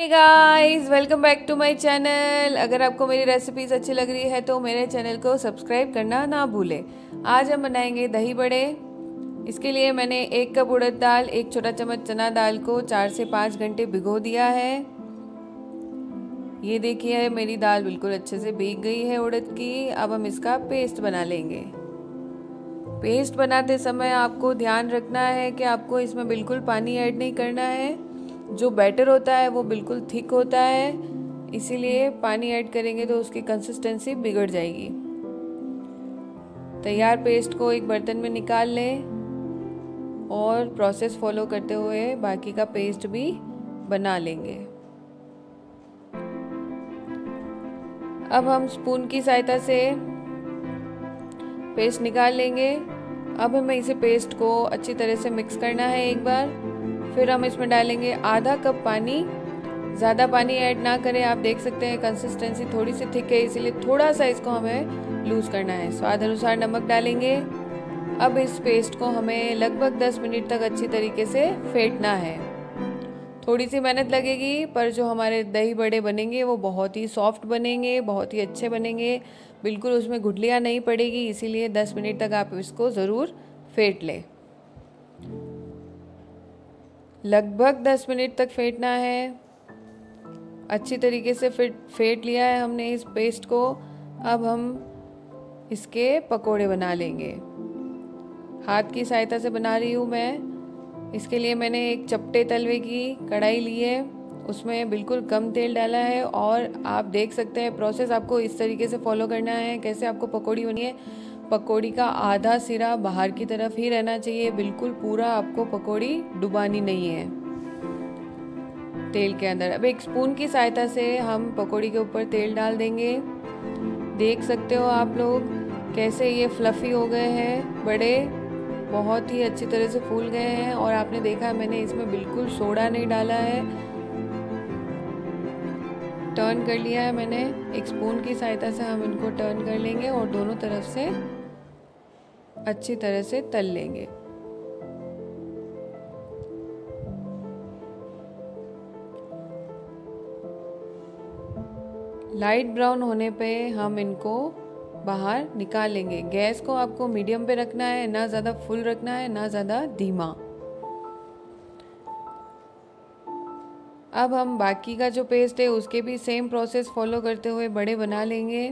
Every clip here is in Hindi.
Guys welcome back to my channel अगर आपको मेरी रेसिपीज़ अच्छी लग रही है तो मेरे चैनल को सब्सक्राइब करना ना भूलें। आज हम बनाएँगे दही बड़े। इसके लिए मैंने एक कप उड़द दाल, एक छोटा चम्मच चना दाल को चार से पाँच घंटे भिगो दिया है। ये देखिए, मेरी दाल बिल्कुल अच्छे से भीग गई है उड़द की। अब हम इसका पेस्ट बना लेंगे। पेस्ट बनाते समय आपको ध्यान रखना है कि आपको इसमें बिल्कुल पानी ऐड नहीं करना है। जो बैटर होता है, वो बिल्कुल थिक होता है। इसीलिए पानी ऐड करेंगे तो उसकी कंसिस्टेंसी बिगड़ जाएगी। तैयार पेस्ट को एक बर्तन में निकाल लें और प्रोसेस फॉलो करते हुए बाकी का पेस्ट भी बना लेंगे। अब हम स्पून की सहायता से पेस्ट निकाल लेंगे। अब हमें इसे पेस्ट को अच्छी तरह से मिक्स करना है एक बार। फिर हम इसमें डालेंगे आधा कप पानी। ज़्यादा पानी ऐड ना करें, आप देख सकते हैं कंसिस्टेंसी थोड़ी सी थिक है, इसीलिए थोड़ा सा इसको हमें लूज़ करना है। स्वाद अनुसार नमक डालेंगे। अब इस पेस्ट को हमें लगभग 10 मिनट तक अच्छी तरीके से फेंटना है। थोड़ी सी मेहनत लगेगी, पर जो हमारे दही बड़े बनेंगे, वो बहुत ही सॉफ्ट बनेंगे, बहुत ही अच्छे बनेंगे। बिल्कुल उसमें गुठलियाँ नहीं पड़ेगी, इसीलिए 10 मिनट तक आप इसको ज़रूर फेंट लें। लगभग दस मिनट तक फेंटना है। अच्छी तरीके से फिट फेंट लिया है हमने इस पेस्ट को। अब हम इसके पकोड़े बना लेंगे। हाथ की सहायता से बना रही हूँ मैं। इसके लिए मैंने एक चपटे तलवे की कढ़ाई ली है। उसमें बिल्कुल कम तेल डाला है और आप देख सकते हैं प्रोसेस आपको इस तरीके से फॉलो करना है, कैसे आपको पकौड़ी बनी है। पकौड़ी का आधा सिरा बाहर की तरफ़ ही रहना चाहिए। बिल्कुल पूरा आपको पकौड़ी डुबानी नहीं है। तेल के अंदर। अब एक स्पून की सहायता से हम पकौड़ी के ऊपर तेल डाल देंगे। देख सकते हो आप लोग कैसे ये फ्लफ़ी हो गए हैं। बड़े बहुत ही अच्छी तरह से फूल गए हैं और आपने देखा मैंने इसमें बिल्कुल सोडा नहीं डाला है। टर्न कर लिया है मैंने। एक स्पून की सहायता से हम इनको टर्न कर लेंगे और दोनों तरफ़ से अच्छी तरह से तल लेंगे। लाइट ब्राउन होने पे हम इनको बाहर निकाल लेंगे गैस को आपको मीडियम पे रखना है, ना ज़्यादा फुल रखना है, ना ज़्यादा धीमा। अब हम बाकी का जो पेस्ट है, उसके भी सेम प्रोसेस फॉलो करते हुए बड़े बना लेंगे।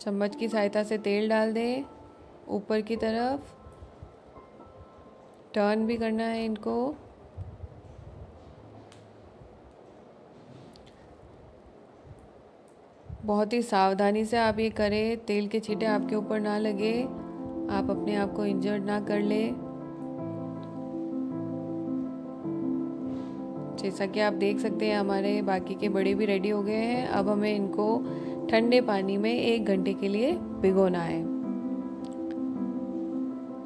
चम्मच की सहायता से तेल डाल दें, ऊपर की तरफ़। टर्न भी करना है इनको। बहुत ही सावधानी से आप ये करें, तेल के छींटे आपके ऊपर ना लगे, आप अपने आप को इंजर्ड ना कर ले। जैसा कि आप देख सकते हैं, हमारे बाकी के बड़े भी रेडी हो गए हैं, अब हमें इनको ठंडे पानी में एक घंटे के लिए भिगोना है।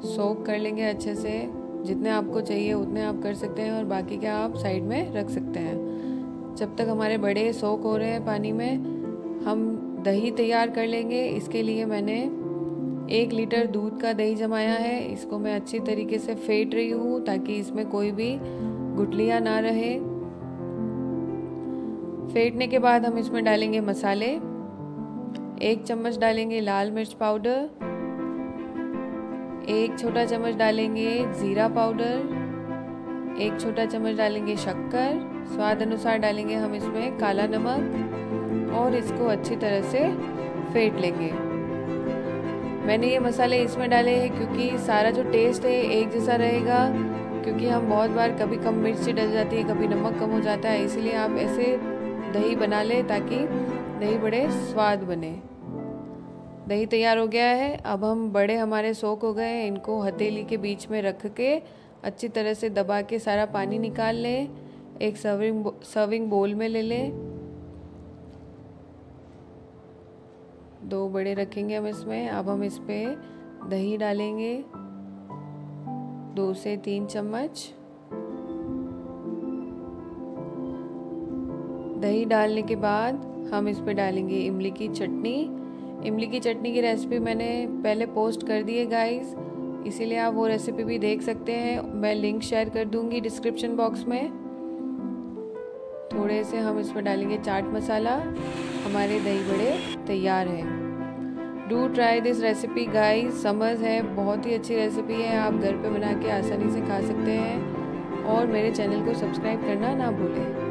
सोक कर लेंगे अच्छे से। जितने आपको चाहिए उतने आप कर सकते हैं और बाकी क्या आप साइड में रख सकते हैं। जब तक हमारे बड़े सोक हो रहे हैं पानी में, हम दही तैयार कर लेंगे। इसके लिए मैंने एक लीटर दूध का दही जमाया है। इसको मैं अच्छी तरीके से फेंट रही हूँ ताकि इसमें कोई भी गुटलियाँ ना रहे। फेंटने के बाद हम इसमें डालेंगे मसाले। एक चम्मच डालेंगे लाल मिर्च पाउडर, एक छोटा चम्मच डालेंगे ज़ीरा पाउडर, एक छोटा चम्मच डालेंगे शक्कर, स्वाद अनुसार डालेंगे हम इसमें काला नमक और इसको अच्छी तरह से फेंट लेंगे। मैंने ये मसाले इसमें डाले हैं क्योंकि सारा जो टेस्ट है एक जैसा रहेगा, क्योंकि हम बहुत बार कभी कम मिर्ची डल जाती है, कभी नमक कम हो जाता है, इसीलिए आप ऐसे दही बना लें ताकि दही बड़े स्वाद बने। दही तैयार हो गया है। अब हम बड़े हमारे सोख हो गए इनको हथेली के बीच में रख के अच्छी तरह से दबा के सारा पानी निकाल लें। एक सर्विंग सर्विंग बोल में ले लें। दो बड़े रखेंगे हम इसमें। अब हम इस पर दही डालेंगे। दो से तीन चम्मच। दही डालने के बाद हम इस पर डालेंगे इमली की चटनी। इमली की चटनी की रेसिपी मैंने पहले पोस्ट कर दी है गाइस इसीलिए आप वो रेसिपी भी देख सकते हैं. मैं लिंक शेयर कर दूँगी डिस्क्रिप्शन बॉक्स में. थोड़े से हम इसमें डालेंगे चाट मसाला. हमारे दही बड़े तैयार हैं. Do try this recipe guys समझ है, बहुत ही अच्छी रेसिपी है. आप घर पे बना के आसानी से खा सकते हैं. और मेरे चैनल को सब्सक्राइब करना ना भूलें.